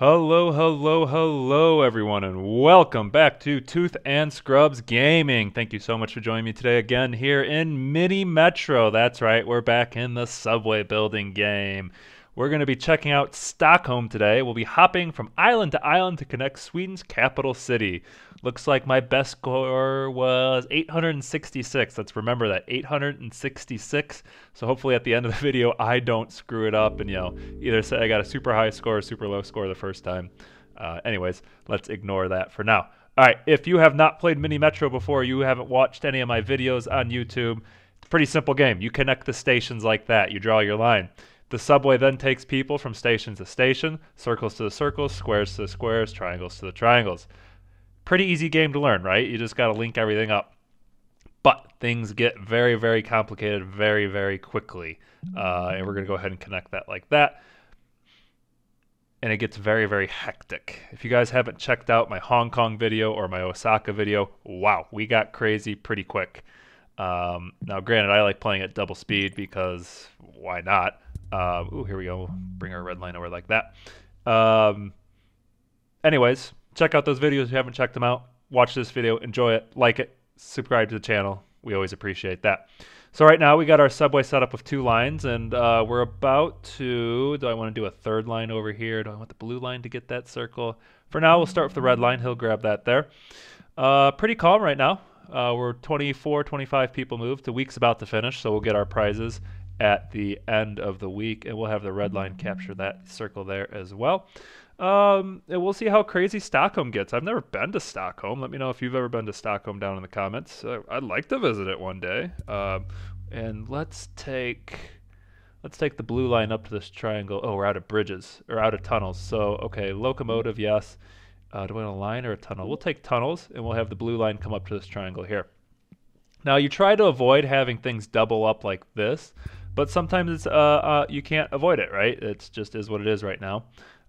Hello, hello, hello, everyone, and welcome back to Tooth and Scrubs Gaming. Thank you so much for joining me today again here in Mini Metro. That's right, we're back in the subway building game. We're going to be checking out Stockholm today. We'll be hopping from island to island to connect Sweden's capital city. Looks like my best score was 866. Let's remember that 866. So hopefully at the end of the video, I don't screw it up and you know either say I got a super high score or super low score the first time. Uh, anyways, let's ignore that for now. All right, if you have not played Mini Metro before, you haven't watched any of my videos on YouTube. It's a pretty simple game. You connect the stations like that. You draw your line. The subway then takes people from station to station, circles to the circles, squares to the squares, triangles to the triangles. Pretty easy game to learn, right? You just got to link everything up. But things get very, very complicated very, very quickly. Uh, and we're going to go ahead and connect that like that. And it gets very, very hectic. If you guys haven't checked out my Hong Kong video or my Osaka video, wow, we got crazy pretty quick. Um, now, granted, I like playing at double speed because why not? Uh, ooh, here we go. Bring our red line over like that. Um, anyways, check out those videos if you haven't checked them out. Watch this video, enjoy it, like it, subscribe to the channel. We always appreciate that. So right now we got our subway set up with two lines, and uh, we're about to. Do I want to do a third line over here? Do I want the blue line to get that circle? For now, we'll start with the red line. He'll grab that there. Uh, pretty calm right now. Uh, we're 24, 25 people moved. The week's about to finish, so we'll get our prizes at the end of the week, and we'll have the red line capture that circle there as well. Um, and we'll see how crazy Stockholm gets. I've never been to Stockholm. Let me know if you've ever been to Stockholm down in the comments. Uh, I'd like to visit it one day. Um, and let's take let's take the blue line up to this triangle. Oh, we're out of bridges or out of tunnels. So okay, locomotive, yes. Uh, do we want a line or a tunnel? We'll take tunnels, and we'll have the blue line come up to this triangle here. Now you try to avoid having things double up like this but sometimes it's uh, uh, you can't avoid it, right? It just is what it is right now.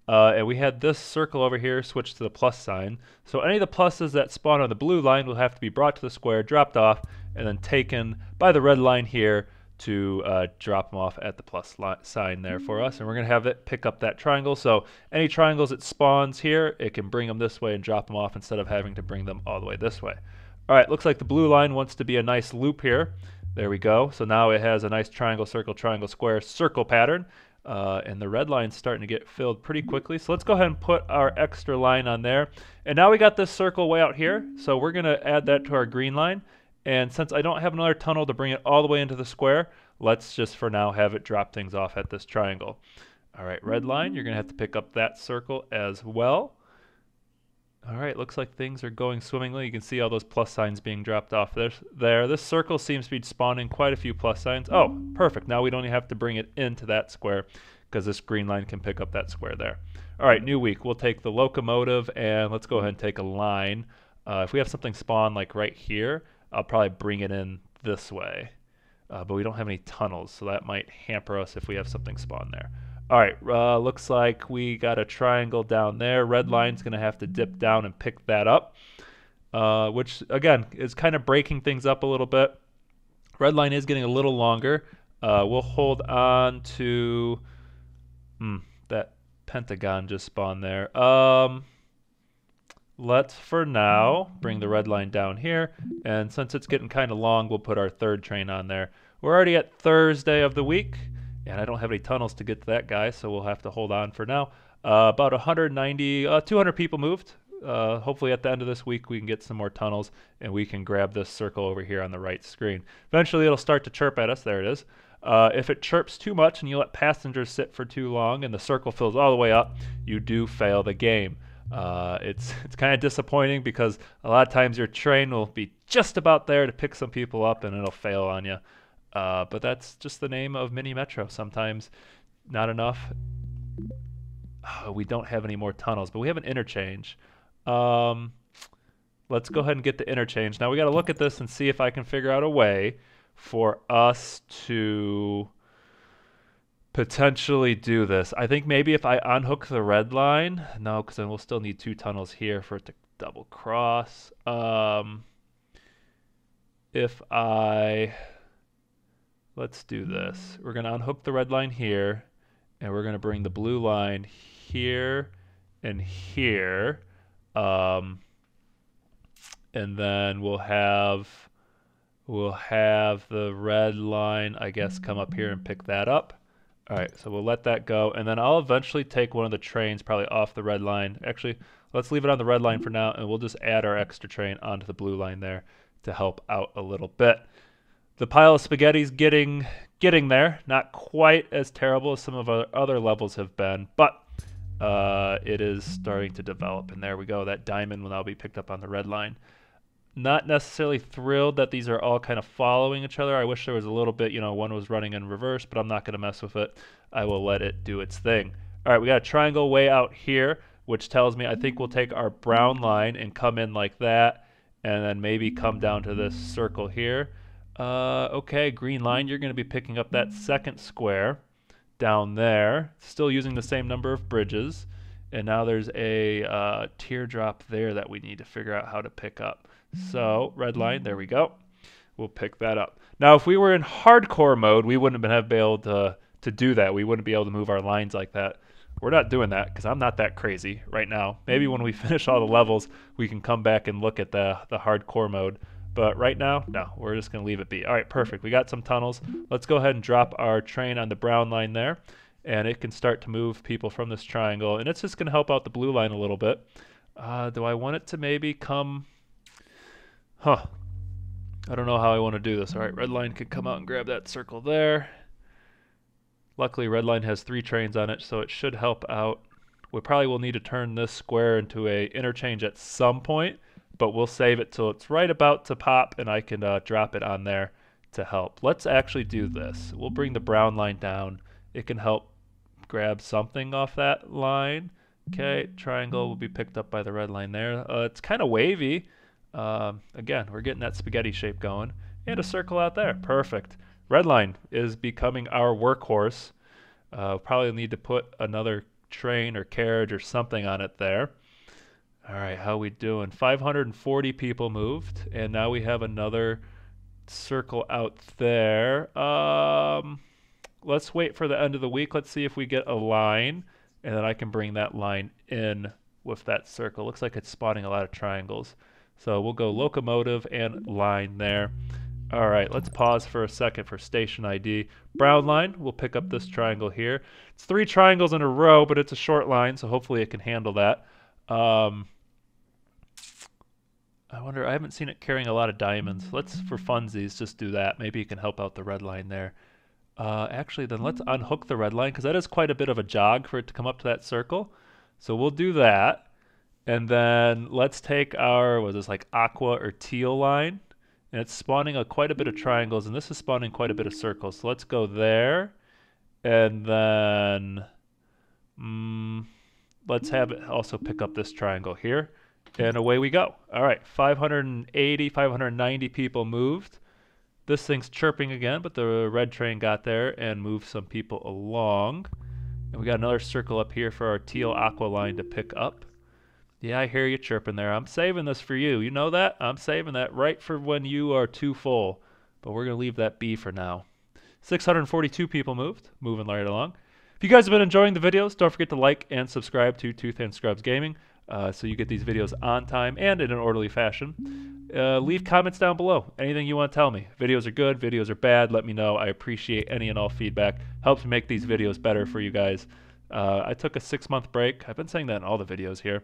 Uh, and we had this circle over here switch to the plus sign. So any of the pluses that spawn on the blue line will have to be brought to the square, dropped off, and then taken by the red line here to uh, drop them off at the plus sign there for us. And we're going to have it pick up that triangle. So any triangles it spawns here, it can bring them this way and drop them off instead of having to bring them all the way this way. All right, looks like the blue line wants to be a nice loop here. There we go. So now it has a nice triangle, circle, triangle, square, circle pattern. Uh, and the red line's starting to get filled pretty quickly. So let's go ahead and put our extra line on there. And now we got this circle way out here. So we're going to add that to our green line. And since I don't have another tunnel to bring it all the way into the square, let's just for now have it drop things off at this triangle. All right, red line, you're going to have to pick up that circle as well. All right, looks like things are going swimmingly. You can see all those plus signs being dropped off there. there. This circle seems to be spawning quite a few plus signs. Oh, perfect. Now we don't have to bring it into that square because this green line can pick up that square there. All right, new week. We'll take the locomotive and let's go ahead and take a line. Uh, if we have something spawn like right here, I'll probably bring it in this way. Uh, but we don't have any tunnels, so that might hamper us if we have something spawn there. All right, uh, looks like we got a triangle down there. Red line's going to have to dip down and pick that up, uh, which, again, is kind of breaking things up a little bit. Red line is getting a little longer. Uh, we'll hold on to hmm, that pentagon just spawned there. Um, let's, for now, bring the red line down here. And since it's getting kind of long, we'll put our third train on there. We're already at Thursday of the week. And I don't have any tunnels to get to that guy, so we'll have to hold on for now. Uh, about 190, uh, 200 people moved. Uh, hopefully at the end of this week we can get some more tunnels and we can grab this circle over here on the right screen. Eventually it'll start to chirp at us. There it is. Uh, if it chirps too much and you let passengers sit for too long and the circle fills all the way up, you do fail the game. Uh, it's it's kind of disappointing because a lot of times your train will be just about there to pick some people up and it'll fail on you. Uh, but that's just the name of Mini Metro. Sometimes not enough. Oh, we don't have any more tunnels, but we have an interchange. Um, let's go ahead and get the interchange. Now we got to look at this and see if I can figure out a way for us to potentially do this. I think maybe if I unhook the red line, no, because then we'll still need two tunnels here for it to double cross. Um, if I let's do this. We're going to unhook the red line here, and we're going to bring the blue line here and here. Um, and then we'll have we'll have the red line, I guess, come up here and pick that up. All right, so we'll let that go, and then I'll eventually take one of the trains probably off the red line. Actually, let's leave it on the red line for now, and we'll just add our extra train onto the blue line there to help out a little bit. The pile of spaghetti's getting getting there. Not quite as terrible as some of our other levels have been, but uh, it is starting to develop. And there we go. That diamond will now be picked up on the red line. Not necessarily thrilled that these are all kind of following each other. I wish there was a little bit, you know, one was running in reverse, but I'm not going to mess with it. I will let it do its thing. All right, we got a triangle way out here, which tells me I think we'll take our brown line and come in like that, and then maybe come down to this circle here. Uh, okay, green line, you're going to be picking up that second square down there, still using the same number of bridges. And now there's a uh, teardrop there that we need to figure out how to pick up. So, red line, there we go. We'll pick that up. Now, if we were in hardcore mode, we wouldn't have been able to, to do that. We wouldn't be able to move our lines like that. We're not doing that because I'm not that crazy right now. Maybe when we finish all the levels, we can come back and look at the, the hardcore mode. But right now, no, we're just going to leave it be. All right, perfect. We got some tunnels. Let's go ahead and drop our train on the brown line there. And it can start to move people from this triangle. And it's just going to help out the blue line a little bit. Uh, do I want it to maybe come... Huh. I don't know how I want to do this. All right, red line can come out and grab that circle there. Luckily, red line has three trains on it, so it should help out. We probably will need to turn this square into a interchange at some point but we'll save it till it's right about to pop and I can uh, drop it on there to help. Let's actually do this. We'll bring the brown line down. It can help grab something off that line. Okay, triangle will be picked up by the red line there. Uh, it's kind of wavy. Um, again, we're getting that spaghetti shape going. And a circle out there. Perfect. Red line is becoming our workhorse. Uh, probably need to put another train or carriage or something on it there. All right, how we doing? 540 people moved, and now we have another circle out there. Um, let's wait for the end of the week. Let's see if we get a line, and then I can bring that line in with that circle. Looks like it's spotting a lot of triangles. So we'll go locomotive and line there. All right, let's pause for a second for station ID. Brown line, we'll pick up this triangle here. It's three triangles in a row, but it's a short line, so hopefully it can handle that. Um, I wonder, I haven't seen it carrying a lot of diamonds. Let's, for funsies, just do that. Maybe it can help out the red line there. Uh, actually, then let's unhook the red line, because that is quite a bit of a jog for it to come up to that circle. So we'll do that. And then let's take our, was this like aqua or teal line? And it's spawning a, quite a bit of triangles, and this is spawning quite a bit of circles. So let's go there. And then... Mm, let's have it also pick up this triangle here. And away we go. All right, 580, 590 people moved. This thing's chirping again, but the red train got there and moved some people along. And we got another circle up here for our teal aqua line to pick up. Yeah, I hear you chirping there. I'm saving this for you. You know that? I'm saving that right for when you are too full. But we're going to leave that be for now. 642 people moved, moving right along. If you guys have been enjoying the videos, don't forget to like and subscribe to Tooth and Scrubs Gaming uh, so you get these videos on time and in an orderly fashion. Uh, leave comments down below. Anything you want to tell me. Videos are good, videos are bad. Let me know. I appreciate any and all feedback. Helps make these videos better for you guys. Uh, I took a six month break. I've been saying that in all the videos here.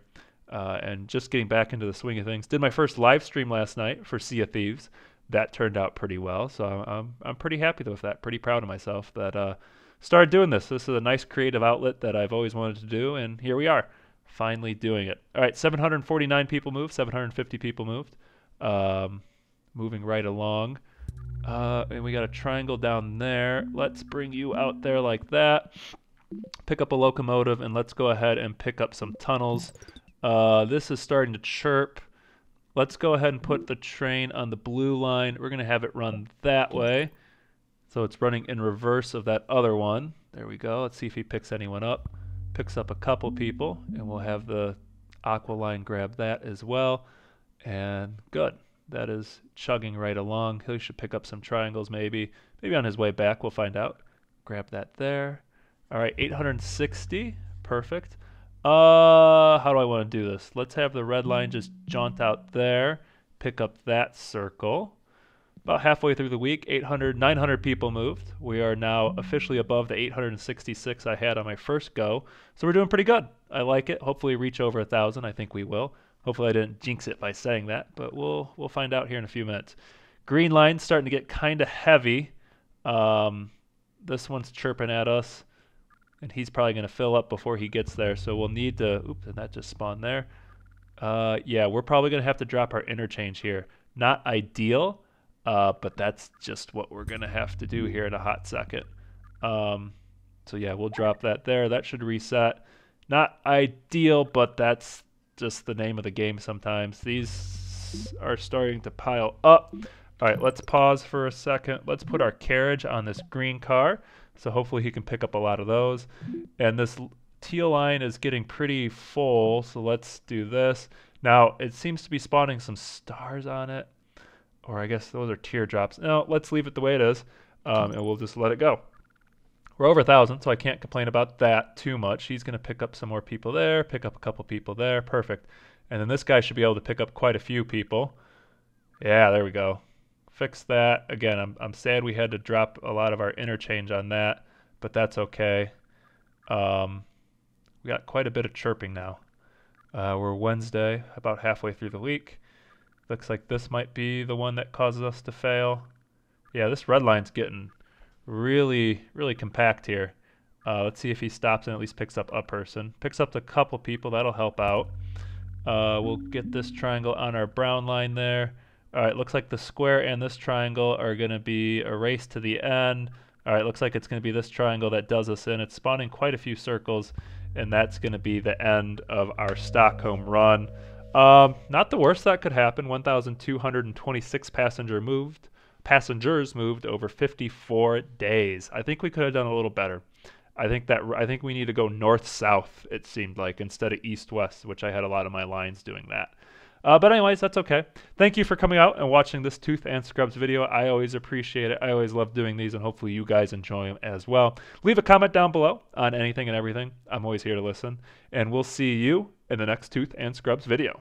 Uh, and just getting back into the swing of things. Did my first live stream last night for Sea of Thieves. That turned out pretty well. So I'm, I'm pretty happy with that. Pretty proud of myself that uh, started doing this. This is a nice creative outlet that I've always wanted to do, and here we are, finally doing it. All right, 749 people moved, 750 people moved, um, moving right along. Uh, and we got a triangle down there. Let's bring you out there like that. Pick up a locomotive, and let's go ahead and pick up some tunnels. Uh, this is starting to chirp. Let's go ahead and put the train on the blue line. We're going to have it run that way. So it's running in reverse of that other one. There we go. Let's see if he picks anyone up. Picks up a couple people, and we'll have the aqua line grab that as well. And good. That is chugging right along. He should pick up some triangles maybe. Maybe on his way back, we'll find out. Grab that there. All right, 860. Perfect. Uh, how do I want to do this? Let's have the red line just jaunt out there, pick up that circle. About halfway through the week, 800, 900 people moved. We are now officially above the 866 I had on my first go. So we're doing pretty good. I like it. Hopefully reach over a thousand. I think we will. Hopefully I didn't jinx it by saying that, but we'll we'll find out here in a few minutes. Green line's starting to get kind of heavy. Um, this one's chirping at us, and he's probably going to fill up before he gets there. So we'll need to. Oops, and that just spawned there. Uh, yeah, we're probably going to have to drop our interchange here. Not ideal, uh, but that's just what we're going to have to do here in a hot second. Um, so yeah, we'll drop that there. That should reset. Not ideal, but that's just the name of the game sometimes. These are starting to pile up. All right, let's pause for a second. Let's put our carriage on this green car. So hopefully he can pick up a lot of those. And this teal line is getting pretty full. So let's do this. Now, it seems to be spawning some stars on it or I guess those are teardrops. No, let's leave it the way it is, um, and we'll just let it go. We're over a thousand, so I can't complain about that too much. He's going to pick up some more people there, pick up a couple people there, perfect. And then this guy should be able to pick up quite a few people. Yeah, there we go. Fix that. Again, I'm, I'm sad we had to drop a lot of our interchange on that, but that's okay. Um, we got quite a bit of chirping now. Uh, we're Wednesday, about halfway through the week. Looks like this might be the one that causes us to fail. Yeah, this red line's getting really, really compact here. Uh, let's see if he stops and at least picks up a person. Picks up a couple people, that'll help out. Uh, we'll get this triangle on our brown line there. All right, looks like the square and this triangle are going to be erased to the end. All right, looks like it's going to be this triangle that does us in. It's spawning quite a few circles, and that's going to be the end of our Stockholm run. Um, not the worst that could happen. 1,226 passenger moved. Passengers moved over 54 days. I think we could have done a little better. I think that I think we need to go north south. It seemed like instead of east west, which I had a lot of my lines doing that. Uh, but anyways, that's okay. Thank you for coming out and watching this Tooth and Scrubs video. I always appreciate it. I always love doing these, and hopefully you guys enjoy them as well. Leave a comment down below on anything and everything. I'm always here to listen, and we'll see you in the next Tooth and Scrubs video.